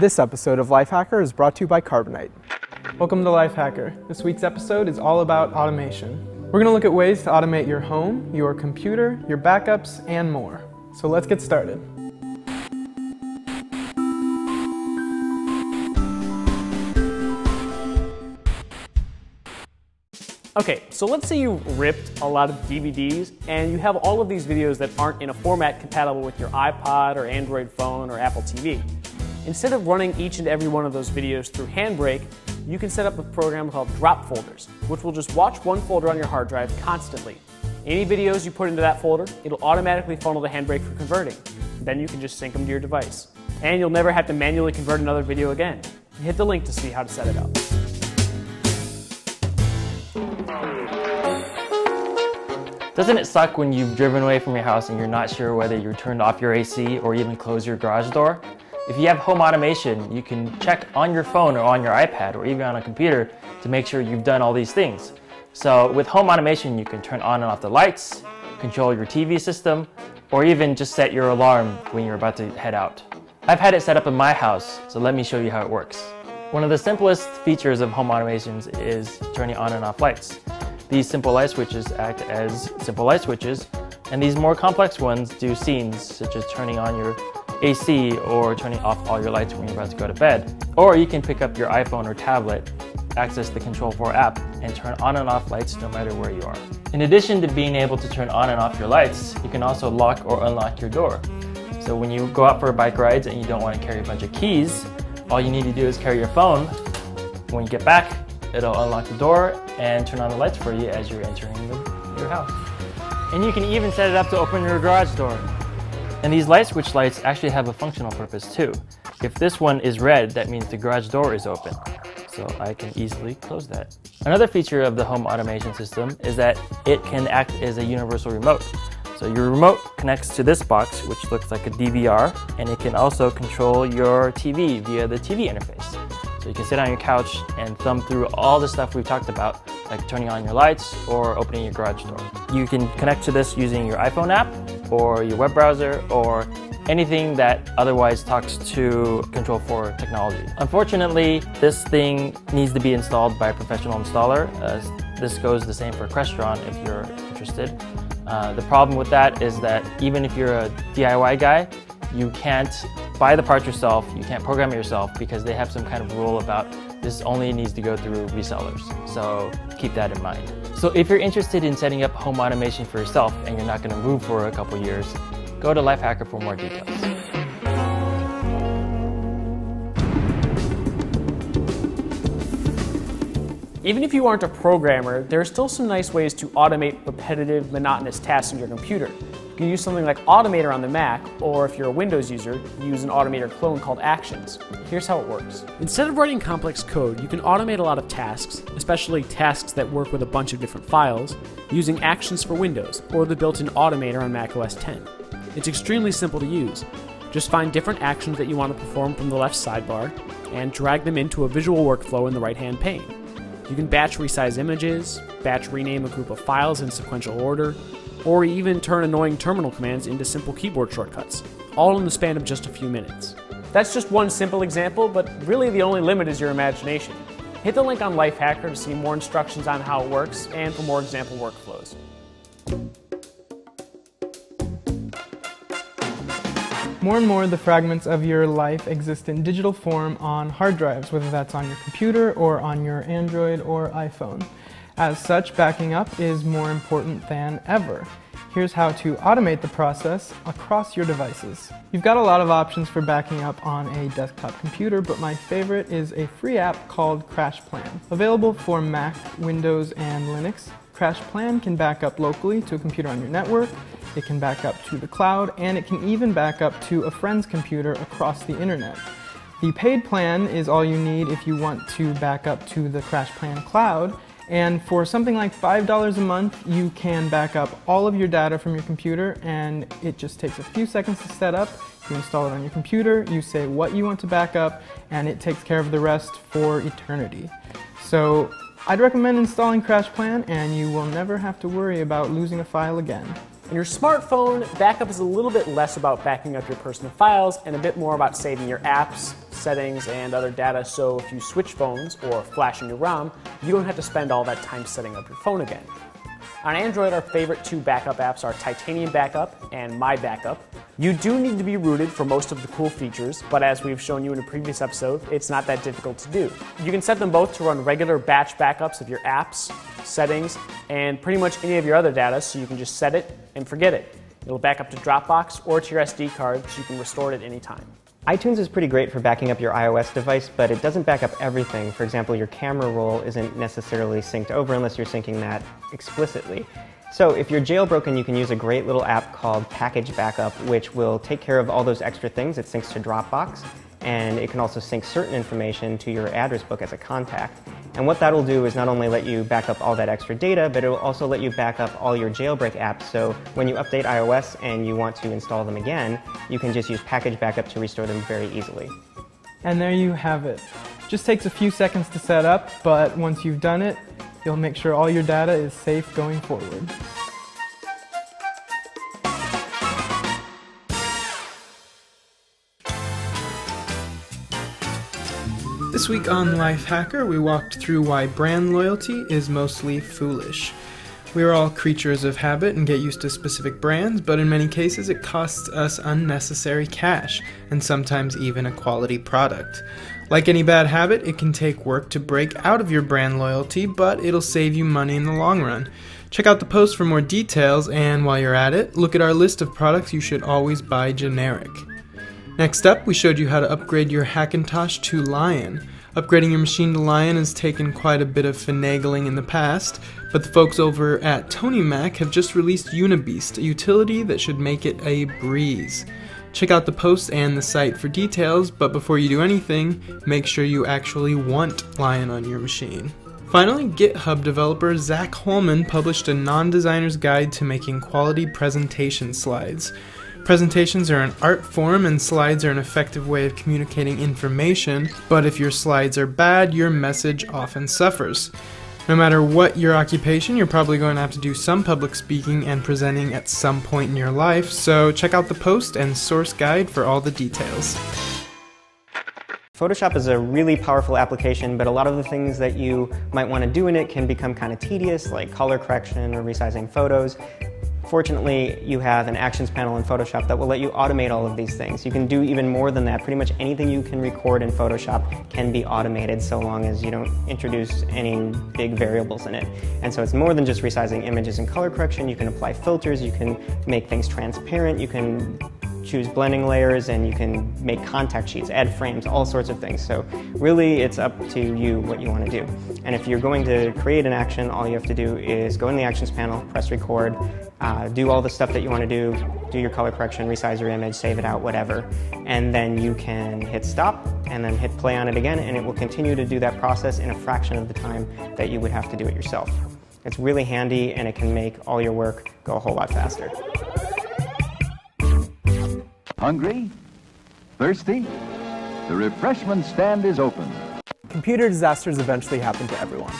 This episode of Lifehacker is brought to you by Carbonite. Welcome to Lifehacker. This week's episode is all about automation. We're going to look at ways to automate your home, your computer, your backups, and more. So let's get started. Okay, so let's say you ripped a lot of DVDs and you have all of these videos that aren't in a format compatible with your iPod or Android phone or Apple TV. Instead of running each and every one of those videos through Handbrake, you can set up a program called Drop Folders, which will just watch one folder on your hard drive constantly. Any videos you put into that folder, it'll automatically funnel to Handbrake for converting. Then you can just sync them to your device. And you'll never have to manually convert another video again. Hit the link to see how to set it up. Doesn't it suck when you've driven away from your house and you're not sure whether you turned off your AC or even closed your garage door? If you have home automation, you can check on your phone or on your iPad or even on a computer to make sure you've done all these things. So with home automation, you can turn on and off the lights, control your TV system, or even just set your alarm when you're about to head out. I've had it set up in my house, so let me show you how it works. One of the simplest features of home automations is turning on and off lights. These simple light switches act as simple light switches, and these more complex ones do scenes such as turning on your AC or turning off all your lights when you're about to go to bed. Or you can pick up your iPhone or tablet, access the Control4 app, and turn on and off lights no matter where you are. In addition to being able to turn on and off your lights, you can also lock or unlock your door. So when you go out for bike rides and you don't want to carry a bunch of keys, all you need to do is carry your phone. When you get back, It'll unlock the door and turn on the lights for you as you're entering the, your house. And you can even set it up to open your garage door. And these light switch lights actually have a functional purpose too. If this one is red, that means the garage door is open. So I can easily close that. Another feature of the home automation system is that it can act as a universal remote. So your remote connects to this box, which looks like a DVR, and it can also control your TV via the TV interface. So you can sit on your couch and thumb through all the stuff we've talked about, like turning on your lights or opening your garage door. You can connect to this using your iPhone app or your web browser or anything that otherwise talks to Control4 technology. Unfortunately, this thing needs to be installed by a professional installer. This goes the same for Crestron if you're interested. Uh, the problem with that is that even if you're a DIY guy, you can't buy the parts yourself, you can't program it yourself because they have some kind of rule about this only needs to go through resellers. So keep that in mind. So if you're interested in setting up home automation for yourself and you're not going to move for a couple years, go to Lifehacker for more details. Even if you aren't a programmer, there are still some nice ways to automate repetitive, monotonous tasks on your computer can use something like Automator on the Mac, or if you're a Windows user, use an Automator clone called Actions. Here's how it works. Instead of writing complex code, you can automate a lot of tasks, especially tasks that work with a bunch of different files, using Actions for Windows, or the built-in Automator on Mac OS X. It's extremely simple to use. Just find different actions that you want to perform from the left sidebar, and drag them into a visual workflow in the right-hand pane. You can batch resize images, batch rename a group of files in sequential order, or even turn annoying terminal commands into simple keyboard shortcuts, all in the span of just a few minutes. That's just one simple example, but really the only limit is your imagination. Hit the link on Lifehacker to see more instructions on how it works and for more example workflows. More and more, the fragments of your life exist in digital form on hard drives, whether that's on your computer or on your Android or iPhone. As such, backing up is more important than ever. Here's how to automate the process across your devices. You've got a lot of options for backing up on a desktop computer, but my favorite is a free app called CrashPlan. Available for Mac, Windows, and Linux, CrashPlan can back up locally to a computer on your network, it can back up to the cloud, and it can even back up to a friend's computer across the internet. The paid plan is all you need if you want to back up to the CrashPlan cloud, and for something like $5 a month, you can back up all of your data from your computer and it just takes a few seconds to set up. You install it on your computer, you say what you want to back up, and it takes care of the rest for eternity. So I'd recommend installing CrashPlan and you will never have to worry about losing a file again. On your smartphone, backup is a little bit less about backing up your personal files and a bit more about saving your apps, settings, and other data so if you switch phones or flash a new ROM, you don't have to spend all that time setting up your phone again. On Android, our favorite two backup apps are Titanium Backup and My Backup. You do need to be rooted for most of the cool features, but as we've shown you in a previous episode, it's not that difficult to do. You can set them both to run regular batch backups of your apps, settings, and pretty much any of your other data, so you can just set it and forget it. It'll back up to Dropbox or to your SD card, so you can restore it at any time iTunes is pretty great for backing up your iOS device, but it doesn't back up everything. For example, your camera roll isn't necessarily synced over unless you're syncing that explicitly. So if you're jailbroken, you can use a great little app called Package Backup, which will take care of all those extra things. It syncs to Dropbox, and it can also sync certain information to your address book as a contact. And what that'll do is not only let you back up all that extra data, but it will also let you back up all your jailbreak apps. So when you update iOS and you want to install them again, you can just use package backup to restore them very easily. And there you have it. Just takes a few seconds to set up, but once you've done it, you'll make sure all your data is safe going forward. This week on Lifehacker, we walked through why brand loyalty is mostly foolish. We are all creatures of habit and get used to specific brands, but in many cases it costs us unnecessary cash, and sometimes even a quality product. Like any bad habit, it can take work to break out of your brand loyalty, but it'll save you money in the long run. Check out the post for more details, and while you're at it, look at our list of products you should always buy generic. Next up, we showed you how to upgrade your Hackintosh to Lion. Upgrading your machine to Lion has taken quite a bit of finagling in the past, but the folks over at Tony Mac have just released Unibeast, a utility that should make it a breeze. Check out the post and the site for details, but before you do anything, make sure you actually want Lion on your machine. Finally, GitHub developer Zach Holman published a non designer's guide to making quality presentation slides. Presentations are an art form and slides are an effective way of communicating information, but if your slides are bad, your message often suffers. No matter what your occupation, you're probably going to have to do some public speaking and presenting at some point in your life, so check out the post and source guide for all the details. Photoshop is a really powerful application, but a lot of the things that you might want to do in it can become kind of tedious, like color correction or resizing photos. Fortunately, you have an actions panel in Photoshop that will let you automate all of these things. You can do even more than that. Pretty much anything you can record in Photoshop can be automated so long as you don't introduce any big variables in it. And so it's more than just resizing images and color correction. You can apply filters, you can make things transparent, you can choose blending layers and you can make contact sheets, add frames, all sorts of things. So really it's up to you what you want to do. And if you're going to create an action, all you have to do is go in the actions panel, press record, uh, do all the stuff that you want to do, do your color correction, resize your image, save it out, whatever. And then you can hit stop and then hit play on it again and it will continue to do that process in a fraction of the time that you would have to do it yourself. It's really handy and it can make all your work go a whole lot faster. Hungry? Thirsty? The refreshment stand is open. Computer disasters eventually happen to everyone.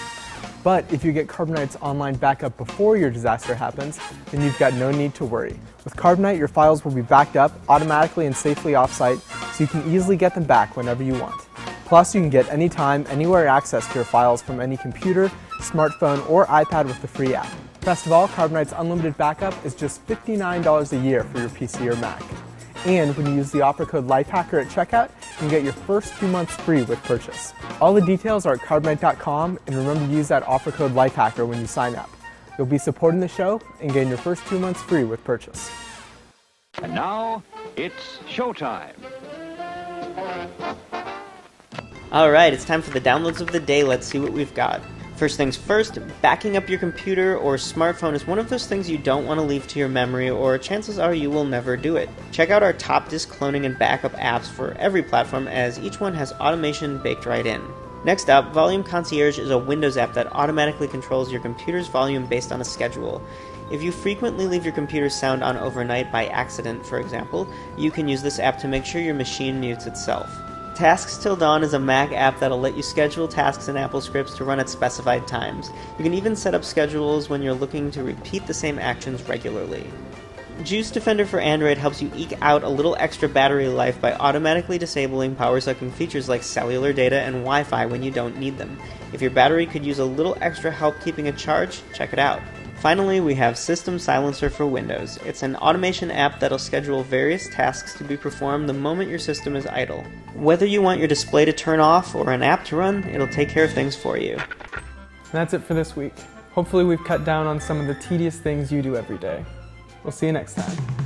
But if you get Carbonite's online backup before your disaster happens, then you've got no need to worry. With Carbonite, your files will be backed up automatically and safely offsite, so you can easily get them back whenever you want. Plus, you can get anytime, anywhere access to your files from any computer, smartphone, or iPad with the free app. Best of all, Carbonite's unlimited backup is just $59 a year for your PC or Mac. And when you use the offer code LifeHacker at checkout, you can get your first two months free with purchase. All the details are at carbonite.com, and remember to use that offer code LifeHacker when you sign up. You'll be supporting the show and getting your first two months free with purchase. And now, it's showtime. All right, it's time for the downloads of the day. Let's see what we've got. First things first, backing up your computer or smartphone is one of those things you don't want to leave to your memory, or chances are you will never do it. Check out our top disk cloning and backup apps for every platform, as each one has automation baked right in. Next up, Volume Concierge is a Windows app that automatically controls your computer's volume based on a schedule. If you frequently leave your computer's sound on overnight by accident, for example, you can use this app to make sure your machine mutes itself. Tasks Til Dawn is a Mac app that'll let you schedule tasks in Apple scripts to run at specified times. You can even set up schedules when you're looking to repeat the same actions regularly. Juice Defender for Android helps you eke out a little extra battery life by automatically disabling power sucking features like cellular data and Wi Fi when you don't need them. If your battery could use a little extra help keeping it charged, check it out. Finally, we have System Silencer for Windows. It's an automation app that'll schedule various tasks to be performed the moment your system is idle. Whether you want your display to turn off or an app to run, it'll take care of things for you. That's it for this week. Hopefully, we've cut down on some of the tedious things you do every day. We'll see you next time.